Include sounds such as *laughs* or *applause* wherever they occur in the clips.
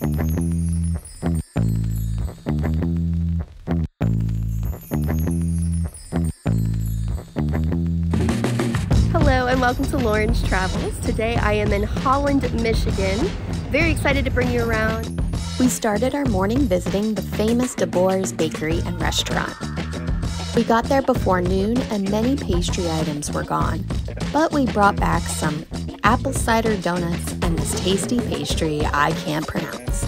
Hello and welcome to Lauren's Travels. Today I am in Holland, Michigan. Very excited to bring you around. We started our morning visiting the famous De Boer's Bakery and Restaurant. We got there before noon and many pastry items were gone, but we brought back some apple cider donuts and this tasty pastry I can't pronounce.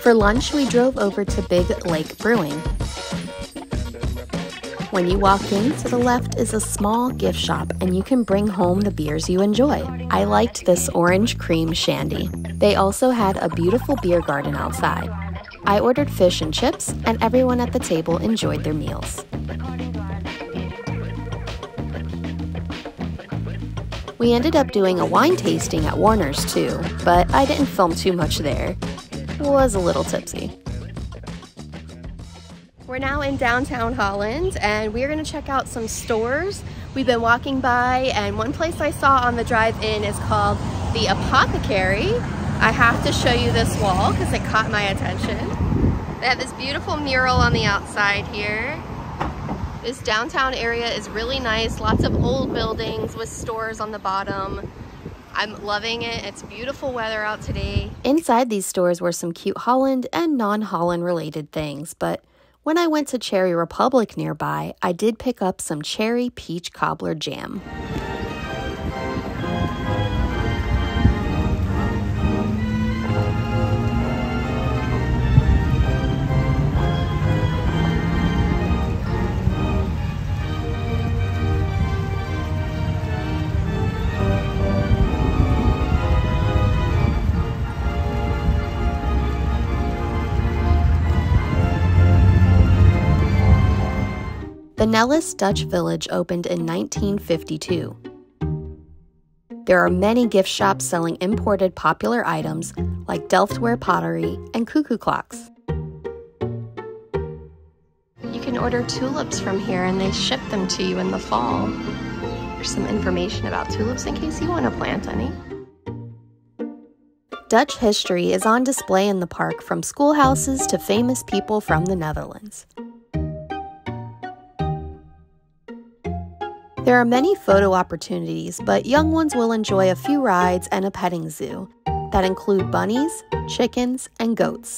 For lunch, we drove over to Big Lake Brewing. When you walk in, to the left is a small gift shop and you can bring home the beers you enjoy. I liked this orange cream shandy. They also had a beautiful beer garden outside. I ordered fish and chips, and everyone at the table enjoyed their meals. We ended up doing a wine tasting at Warner's too, but I didn't film too much there. Was a little tipsy. We're now in downtown Holland and we're gonna check out some stores. We've been walking by and one place I saw on the drive in is called the Apothecary. I have to show you this wall because it caught my attention. They have this beautiful mural on the outside here. This downtown area is really nice. Lots of old buildings with stores on the bottom. I'm loving it. It's beautiful weather out today. Inside these stores were some cute Holland and non-Holland related things, but when I went to Cherry Republic nearby, I did pick up some cherry peach cobbler jam. The Nelis Dutch Village opened in 1952. There are many gift shops selling imported popular items like Delftware pottery and cuckoo clocks. You can order tulips from here and they ship them to you in the fall. There's some information about tulips in case you want to plant any. Dutch history is on display in the park from schoolhouses to famous people from the Netherlands. There are many photo opportunities, but young ones will enjoy a few rides and a petting zoo that include bunnies, chickens, and goats.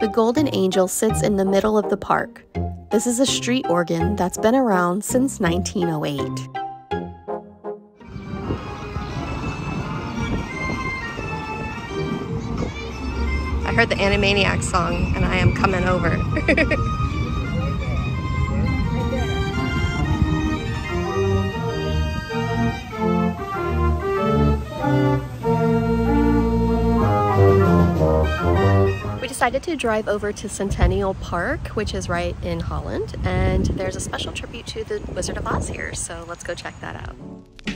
The Golden Angel sits in the middle of the park. This is a street organ that's been around since 1908. Heard the Animaniacs song and I am coming over. *laughs* We decided to drive over to Centennial Park, which is right in Holland, and there's a special tribute to the Wizard of Oz here, so let's go check that out.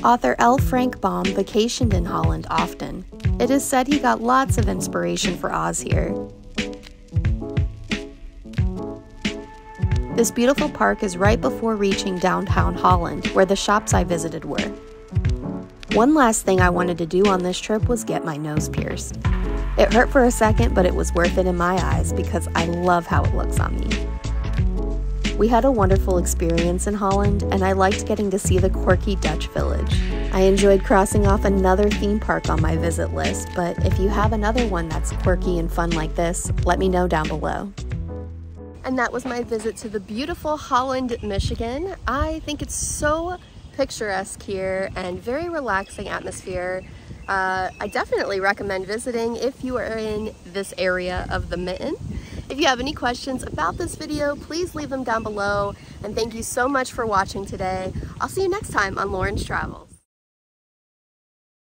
Author L. Frank Baum vacationed in Holland often. It is said he got lots of inspiration for Oz here. This beautiful park is right before reaching downtown Holland, where the shops I visited were. One last thing I wanted to do on this trip was get my nose pierced. It hurt for a second, but it was worth it in my eyes because I love how it looks on me. We had a wonderful experience in Holland, and I liked getting to see the quirky Dutch village. I enjoyed crossing off another theme park on my visit list, but if you have another one that's quirky and fun like this, let me know down below. And that was my visit to the beautiful Holland, Michigan. I think it's so picturesque here and very relaxing atmosphere. Uh, I definitely recommend visiting if you are in this area of the Mitten. If you have any questions about this video, please leave them down below. And thank you so much for watching today. I'll see you next time on Lauren's Travels.